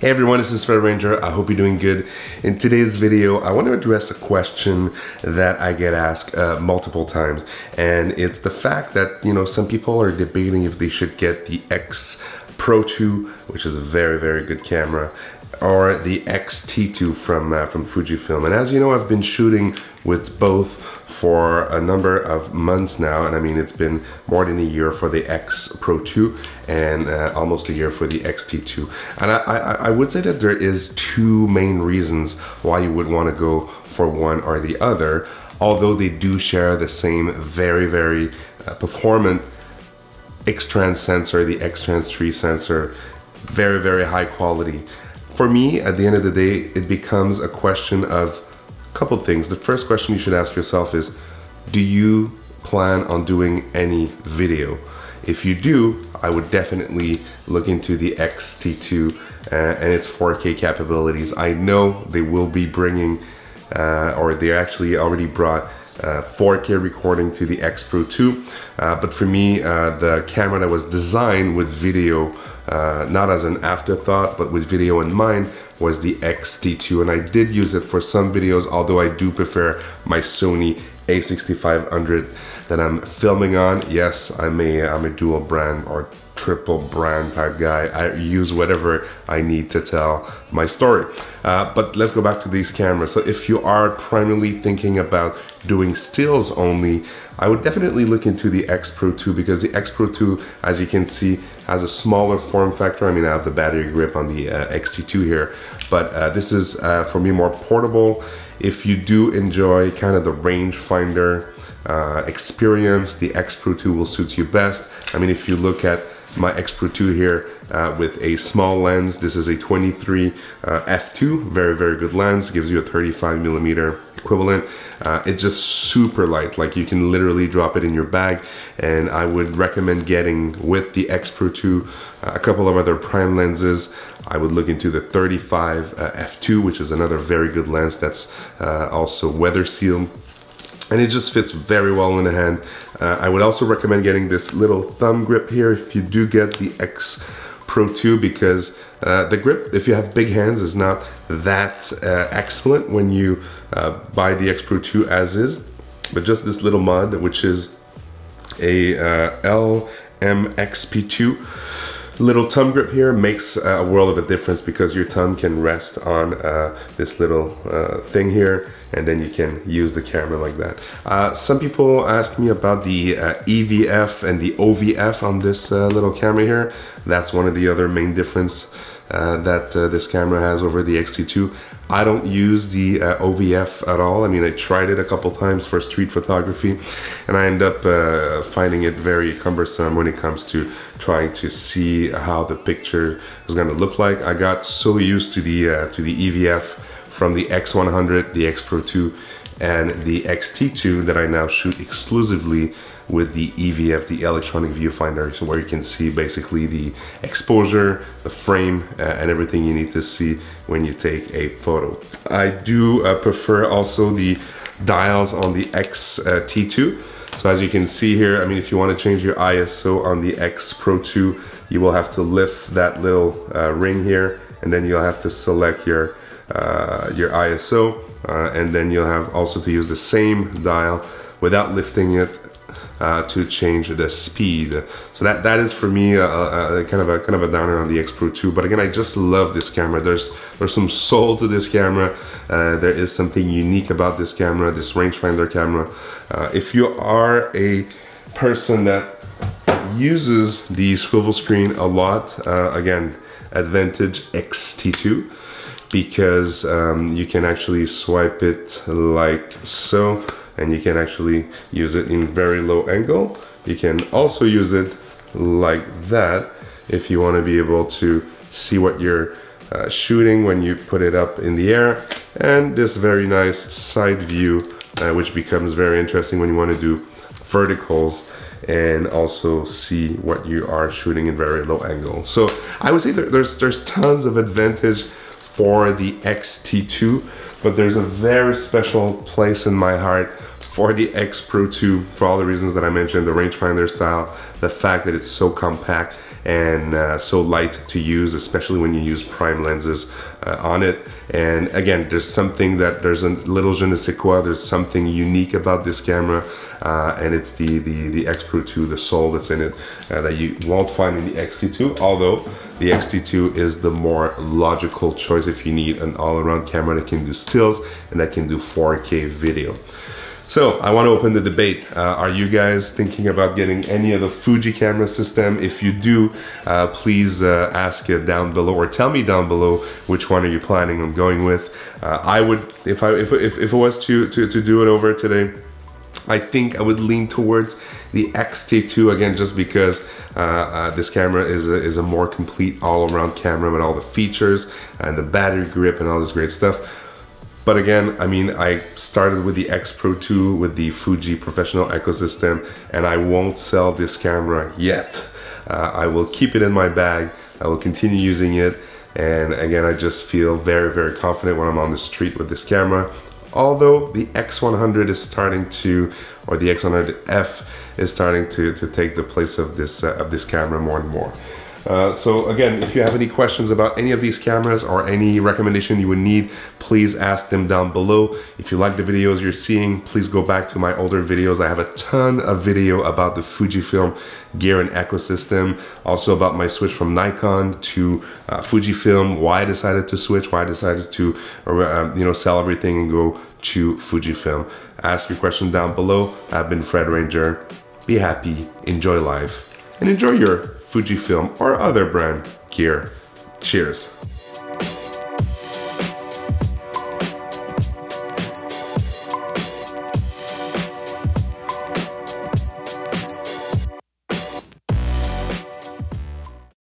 Hey everyone, this is Fred Ranger. I hope you're doing good. In today's video, I want to address a question that I get asked uh, multiple times. And it's the fact that, you know, some people are debating if they should get the X Pro 2, which is a very, very good camera, or the X-T2 from, uh, from Fujifilm. And as you know, I've been shooting with both for a number of months now. And I mean, it's been more than a year for the X Pro 2 and uh, almost a year for the X-T2. And I, I, I would say that there is two main reasons why you would want to go for one or the other, although they do share the same very, very uh, performant X-Trans sensor, the X-Trans 3 sensor, very, very high quality. For me, at the end of the day, it becomes a question of a couple things. The first question you should ask yourself is, do you plan on doing any video? If you do, I would definitely look into the X-T2 uh, and its 4K capabilities. I know they will be bringing, uh, or they actually already brought uh, 4K recording to the X Pro 2. Uh, but for me, uh, the camera that was designed with video, uh, not as an afterthought, but with video in mind, was the X-T2. And I did use it for some videos, although I do prefer my Sony a6500 that I'm filming on. Yes, I'm a, I'm a dual brand or triple brand type guy. I use whatever I need to tell my story. Uh, but let's go back to these cameras. So if you are primarily thinking about doing stills only, I would definitely look into the X Pro 2 because the X Pro 2, as you can see, has a smaller form factor. I mean, I have the battery grip on the uh, X-T2 here, but uh, this is, uh, for me, more portable. If you do enjoy kind of the rangefinder uh, experience, the X Pro 2 will suit you best. I mean, if you look at my X Pro 2 here uh, with a small lens. This is a 23 uh, f2, very, very good lens. Gives you a 35 millimeter equivalent. Uh, it's just super light, like you can literally drop it in your bag. And I would recommend getting with the X Pro 2 uh, a couple of other prime lenses. I would look into the 35 uh, f2, which is another very good lens that's also weather sealed and it just fits very well in the hand. Uh, I would also recommend getting this little thumb grip here if you do get the X Pro 2 because uh, the grip, if you have big hands, is not that uh, excellent when you uh, buy the X Pro 2 as is. But just this little mod, which is a uh, LMXP2 little thumb grip here makes a world of a difference because your thumb can rest on uh, this little uh, thing here and then you can use the camera like that. Uh, some people ask me about the uh, EVF and the OVF on this uh, little camera here. That's one of the other main difference uh, that uh, this camera has over the X-T2. I don't use the uh, OVF at all. I mean, I tried it a couple times for street photography and I end up uh, finding it very cumbersome when it comes to trying to see how the picture is gonna look like. I got so used to the, uh, to the EVF from the X100, the X Pro 2, and the X-T2 that I now shoot exclusively with the EVF, the electronic viewfinder, so where you can see basically the exposure, the frame, uh, and everything you need to see when you take a photo. I do uh, prefer also the dials on the X-T2. So as you can see here, I mean, if you want to change your ISO on the X Pro 2, you will have to lift that little uh, ring here, and then you'll have to select your uh, your ISO, uh, and then you'll have also to use the same dial without lifting it uh, to change the speed. So that that is for me a, a, kind of a kind of a downer on the X Pro 2. But again, I just love this camera. There's there's some soul to this camera. Uh, there is something unique about this camera, this rangefinder camera. Uh, if you are a person that uses the swivel screen a lot, uh, again, Advantage X-T2 because um, you can actually swipe it like so and you can actually use it in very low angle. You can also use it like that if you want to be able to see what you're uh, shooting when you put it up in the air and this very nice side view uh, which becomes very interesting when you want to do verticals and also see what you are shooting in very low angle. So I would say there, there's there's tons of advantage for the X-T2, but there's a very special place in my heart for the X Pro 2 for all the reasons that I mentioned, the rangefinder style, the fact that it's so compact, and uh, so light to use, especially when you use prime lenses uh, on it. And again, there's something that there's a little je ne sais quoi, there's something unique about this camera. Uh, and it's the, the, the X Pro 2, the soul that's in it, uh, that you won't find in the X-T2, although the X-T2 is the more logical choice if you need an all-around camera that can do stills and that can do 4K video. So I want to open the debate. Uh, are you guys thinking about getting any of the Fuji camera system? If you do, uh, please uh, ask it down below or tell me down below which one are you planning on going with. Uh, I would, if I if, if, if it was to, to, to do it over today, I think I would lean towards the X-T2 again just because uh, uh, this camera is a, is a more complete all-around camera with all the features and the battery grip and all this great stuff. But again, I mean, I started with the X Pro 2 with the Fuji professional ecosystem and I won't sell this camera yet. Uh, I will keep it in my bag. I will continue using it. And again, I just feel very, very confident when I'm on the street with this camera. Although the X100 is starting to, or the X100F is starting to, to take the place of this, uh, of this camera more and more. Uh, so again, if you have any questions about any of these cameras or any recommendation you would need, please ask them down below. If you like the videos you're seeing, please go back to my older videos. I have a ton of video about the Fujifilm gear and ecosystem, also about my switch from Nikon to uh, Fujifilm, why I decided to switch, why I decided to uh, you know sell everything and go to Fujifilm. Ask your question down below. I've been Fred Ranger. Be happy, enjoy life, and enjoy your Fujifilm or other brand gear. Cheers.